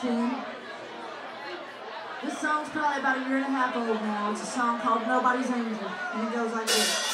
spin. This song's probably about a year and a half old now. It's a song called Nobody's Angel, and it goes like this.